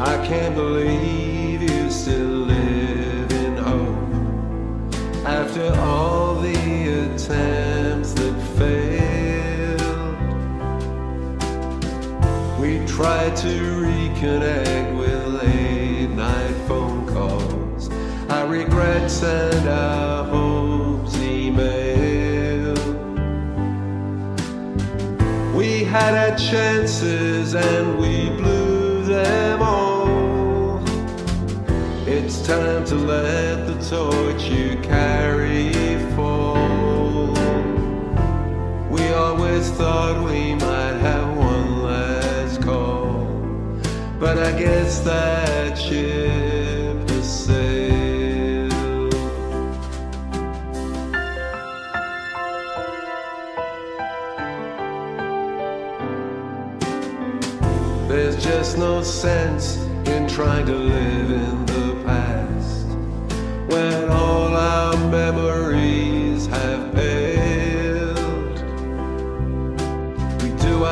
I can't believe you still live in hope after all the attempts that failed. We tried to reconnect with late night phone calls, our regrets and our hopes emailed. We had our chances and we blew them all. It's time to let the torch you carry fall. We always thought we might have one last call, but I guess that ship has sailed. There's just no sense in trying to live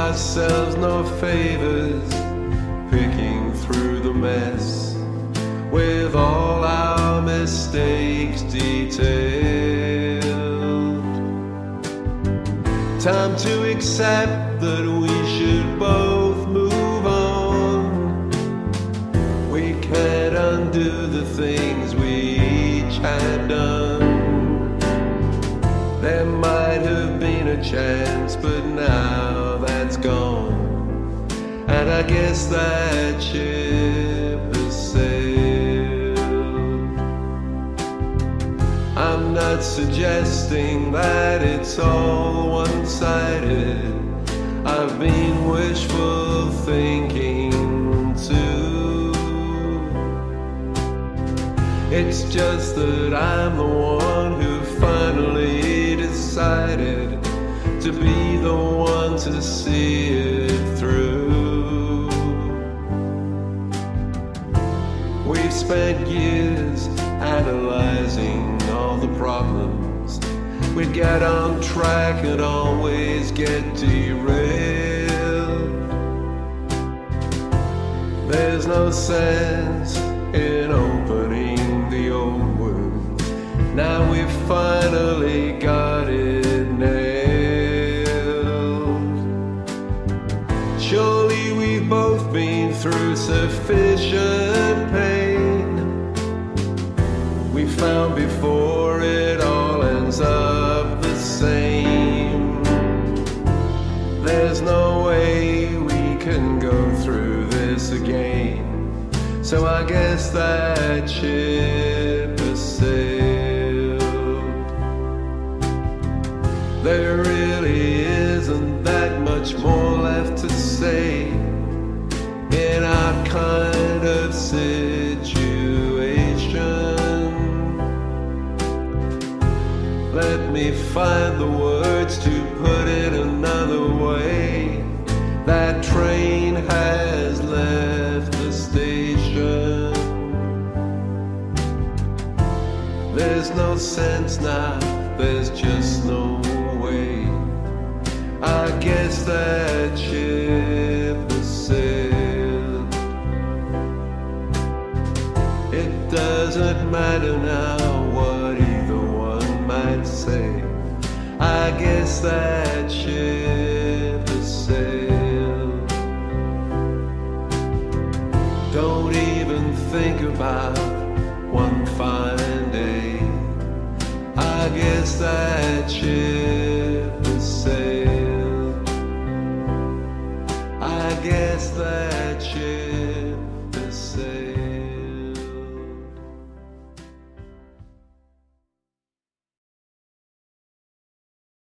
ourselves no favors picking through the mess with all our mistakes detailed. Time to accept that we should both move on. We can't undo the things we each had done. There might have been a chance, but now. And I guess that ship has sailed. I'm not suggesting that it's all one sided. I've been wishful thinking too. It's just that I'm the one who finally decided to be the one to see it through. We've spent years analyzing all the problems. We'd get on track and always get derailed. There's no sense in opening the old wound. Now we've finally got it nailed. Surely we've both been through sufficient pain. Found before it all ends up the same. There's no way we can go through this again. So I guess that ship has sailed. There really isn't that much more left to say in our kind of situation. Find the words to put it another way. That train has left the station. There's no sense now, there's just no way. I guess that guess that ship has sailed. Don't even think about one fine day. I guess that ship has sailed. I guess that ship.